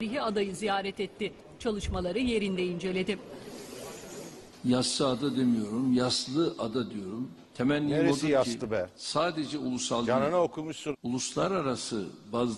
tarihi adayı ziyaret etti. Çalışmaları yerinde inceledi. Yassı ada demiyorum, yaslı ada diyorum. Temennim Neresi odur ki be? sadece ulusal değil, Canına okumuşsun. uluslararası bazda